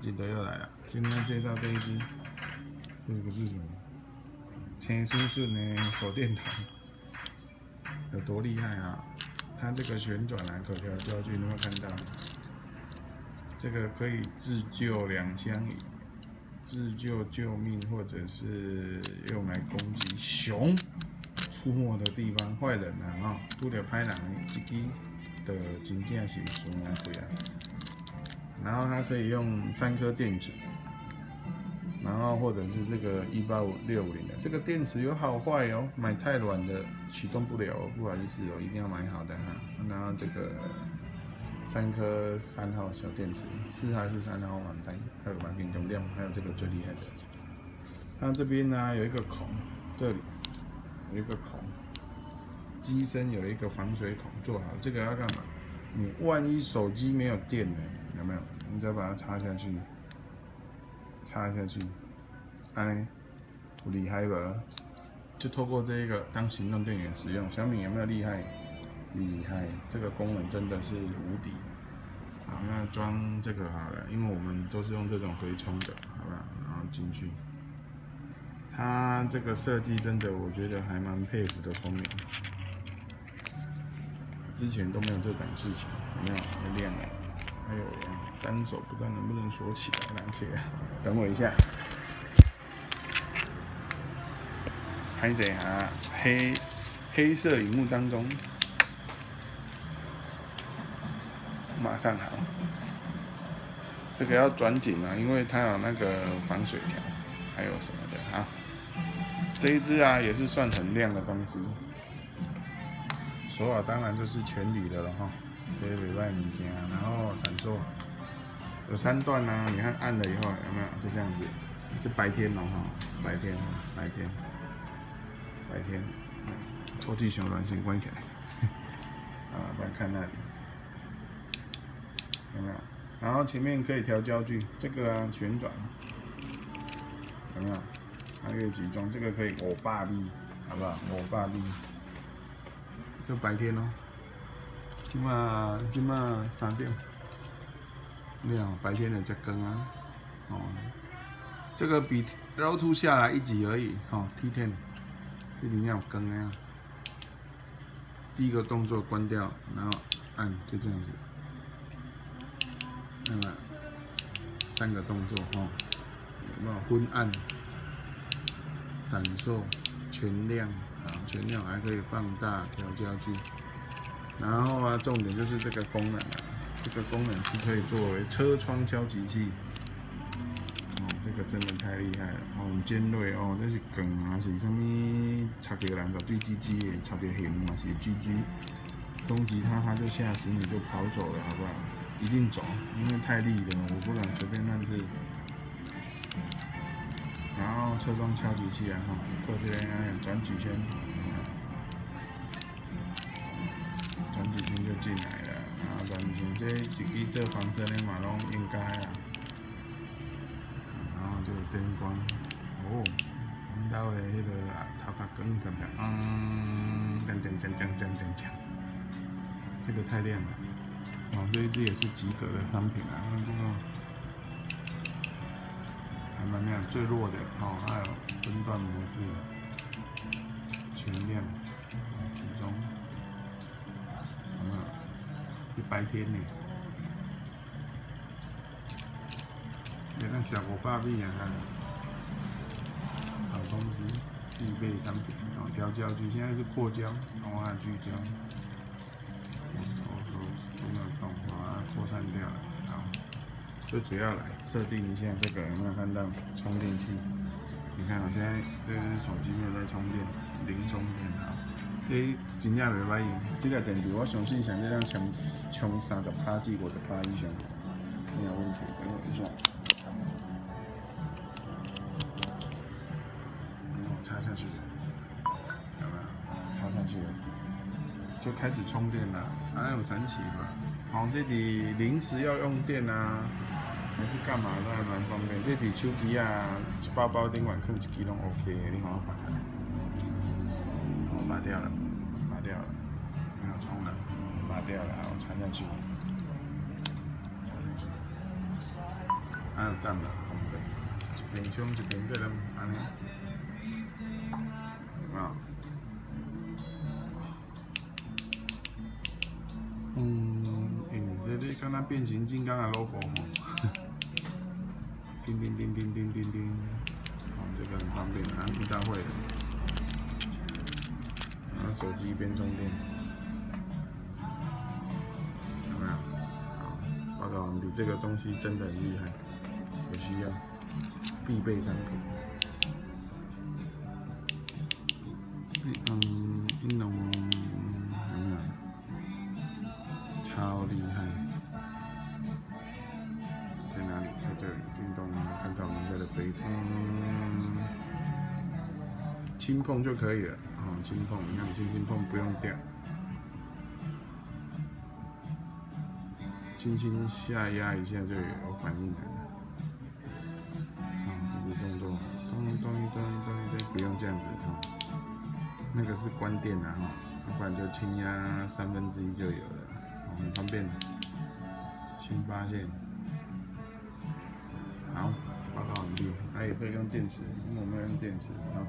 记得又来了。今天介绍这一只，这个是什么？千顺顺的手电筒，有多厉害啊？它这个旋转啊，可调焦距，有没有看到？这个可以自救两相宜，自救救命，或者是用来攻击熊出没的地方、坏人啊，哈，拄着歹人，自己的真正是损啊鬼啊。然后它可以用三颗电池，然后或者是这个一八五六五零的，这个电池有好坏哦，买太软的启动不了，不好意思哦，一定要买好的哈。然后这个三颗三号小电池，四还是三号网站，还有环境容量，还有这个最厉害的，它这边呢有一个孔，这里有一个孔，机身有一个防水孔做好，这个要干嘛？你万一手机没有电了，有没有？你再把它插下去，插下去，哎，厉害吧？就透过这个当行动电源使用。小米有没有厉害？厉害，这个功能真的是无敌。好，那装这个好了，因为我们都是用这种回充的，好吧？然后进去，它这个设计真的，我觉得还蛮佩服的，聪明。之前都没有这种事情，有没有？还亮了，还有单手不知道能不能锁起来，难写。等我一下，拍谁啊？黑黑色荧幕当中，马上好。这个要转紧啊，因为它有那个防水条，还有什么的啊？这一只啊，也是算很亮的东西。手啊，当然就是全铝的了哈，可以尾外物件，然后闪烁，有三段呢。你看按了以后有没有？就这样子，是白天哦哈，白天，白天，白天，抽气小软先关起来，啊，不要看那里，有没有？然后前面可以调焦距，这个啊旋转，有没有？它可以集中，这个可以我霸力，好不好？我霸力。就白天咯，今嘛今嘛三点，没有白天的在更啊，哦，这个比 Road to 下来一级而已，哦，T10，这里面有更啊，第一个动作关掉，然后按，就这样子，那么三个动作哦，有没有昏暗、闪烁、全亮？全亮还可以放大调焦距，然后啊，重点就是这个功能，这个功能是可以作为车窗敲击器。哦，这个真的太厉害了哦，尖锐哦，这是梗啊，是什么插着人就对 G G 的，插着线嘛是 G G，攻击它它就吓死你就跑走了，好不好？一定走，因为太利了，我不敢随便乱试。然后车窗敲击器啊，哈，做这个转几圈。这一支做防身的嘛，拢应该啊。然后这个灯光，哦，领导的迄个头壳光怎么样？嗯，锵锵锵锵锵锵锵，这个太亮了。哦，这一支也是及格的商品啊，这个还蛮亮，最弱的哦，还有分段模式，全亮，白天呢，有那小伙伴币啊，好东西，必备商品。然后调焦距，现在是扩焦，然后按聚焦，我说说没有动，把它扩散掉了。好，最主要来设定一下这个有没有看到充电器？你看我现在这个手机没有在充电，零充电。这真正袂歹用，这个电池我相信像这样充充三十趴至五十趴以上没有问题。等我一下，插下去，有没有？插上去了，就开始充电了。还有神奇吧？好，这里临时要用电啊，还是干嘛都还蛮方便。这里手机啊，一包包顶完放一支拢 OK，你看。拔掉了，拔掉了，没有充了，拔掉了，我插下去，插下去，还有站了，一边冲一边在那安尼，啊，嗯，诶，这里敢若变形金刚的 logo 吼，叮叮叮叮叮叮叮，哦，这个很方便啊，应该会。的，手机边充电，有没有？好，报告完毕，这个东西真的很厉害。有需要，必备商品。嗯，英龙有没有？超厉害！在哪里？在这里。叮咚，看到我们家的杯嗯，轻碰就可以了。哦，轻碰，你看轻轻碰不用掉，轻轻下压一下就有反应了。动作，咚咚一咚一咚一咚，不用这样子哈。那个是关电的哈，不然就轻压三分之一就有了，很方便的。轻八线，好，报告完毕。它也可以用电池，因为我们要用电池啊。